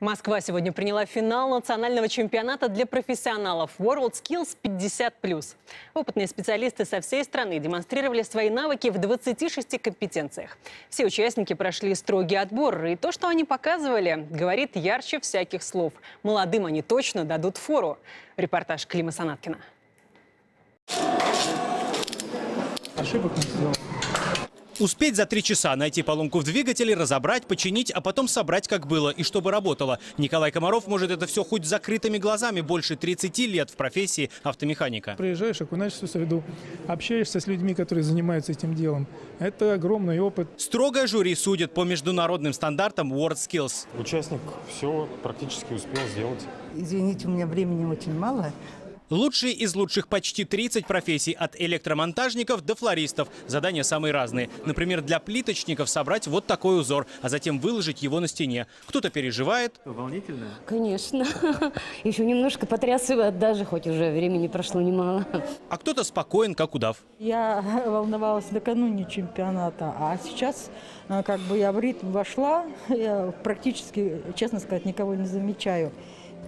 Москва сегодня приняла финал национального чемпионата для профессионалов World Skills 50+. Опытные специалисты со всей страны демонстрировали свои навыки в 26 компетенциях. Все участники прошли строгий отбор, и то, что они показывали, говорит ярче всяких слов. Молодым они точно дадут фору. Репортаж Клима Санаткина. Ошибок не сделал. Успеть за три часа найти поломку в двигателе, разобрать, починить, а потом собрать, как было, и чтобы работало. Николай Комаров может это все хоть с закрытыми глазами, больше 30 лет в профессии автомеханика. Приезжаешь, окунаешься в среду, общаешься с людьми, которые занимаются этим делом. Это огромный опыт. Строгое жюри судит по международным стандартам World Skills. Участник все практически успел сделать. Извините, у меня времени очень мало. Лучшие из лучших почти 30 профессий, от электромонтажников до флористов. Задания самые разные. Например, для плиточников собрать вот такой узор, а затем выложить его на стене. Кто-то переживает, Конечно. Еще немножко потрясывает даже, хоть уже времени прошло немало. а кто-то спокоен, как удав. Я волновалась накануне чемпионата, а сейчас э, как бы я в ритм вошла, я практически, честно сказать, никого не замечаю.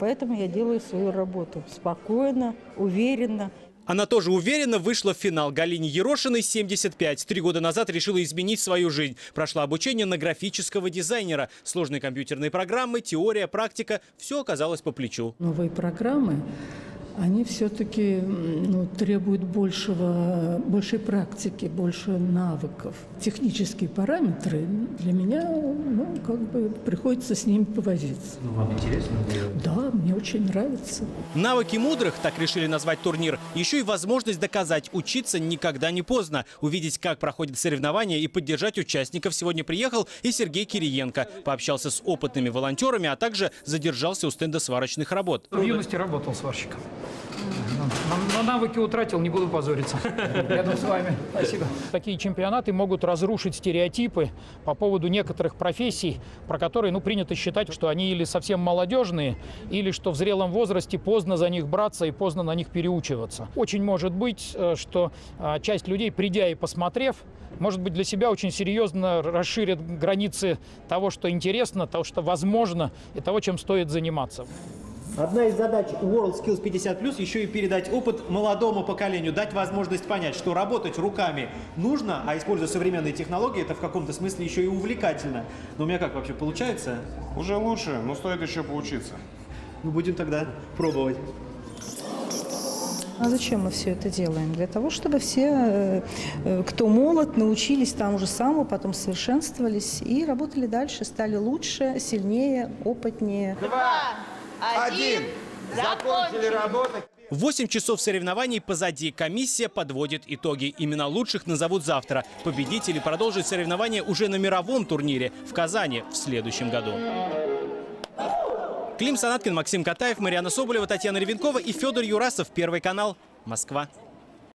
Поэтому я делаю свою работу спокойно, уверенно. Она тоже уверенно вышла в финал. Галине Ерошиной 75. Три года назад решила изменить свою жизнь. Прошла обучение на графического дизайнера. Сложные компьютерные программы, теория, практика. Все оказалось по плечу. Новые программы, они все-таки ну, требуют большего, большей практики, больше навыков. Технические параметры для меня, ну, как бы приходится с ними повозиться. Ну, вам интересно? Да, мне очень нравится. Навыки мудрых, так решили назвать турнир, еще и возможность доказать, учиться никогда не поздно. Увидеть, как проходят соревнования и поддержать участников. Сегодня приехал и Сергей Кириенко. Пообщался с опытными волонтерами, а также задержался у стенда сварочных работ. В юности работал сварщиком. Но, но навыки утратил, не буду позориться. Рядом с вами. Спасибо. Такие чемпионаты могут разрушить стереотипы по поводу некоторых профессий, про которые ну, принято считать, что они или совсем молодежные, или что в зрелом возрасте поздно за них браться и поздно на них переучиваться. Очень может быть, э, что а, часть людей, придя и посмотрев, может быть, для себя очень серьезно расширят границы того, что интересно, того, что возможно, и того, чем стоит заниматься. Одна из задач World Skills 50 еще и передать опыт молодому поколению, дать возможность понять, что работать руками нужно, а используя современные технологии, это в каком-то смысле еще и увлекательно. Но у меня как вообще получается? Уже лучше, но стоит еще поучиться. Мы будем тогда пробовать. А зачем мы все это делаем? Для того, чтобы все, э, э, кто молод, научились тому же самому, потом совершенствовались и работали дальше, стали лучше, сильнее, опытнее. Один! Закончили работать! 8 часов соревнований позади. Комиссия подводит итоги. Имена лучших назовут завтра. Победители продолжат соревнования уже на мировом турнире в Казани в следующем году. Клим Санаткин, Максим Катаев, Марьяна Соболева, Татьяна Ревенкова и Федор Юрасов. Первый канал. Москва.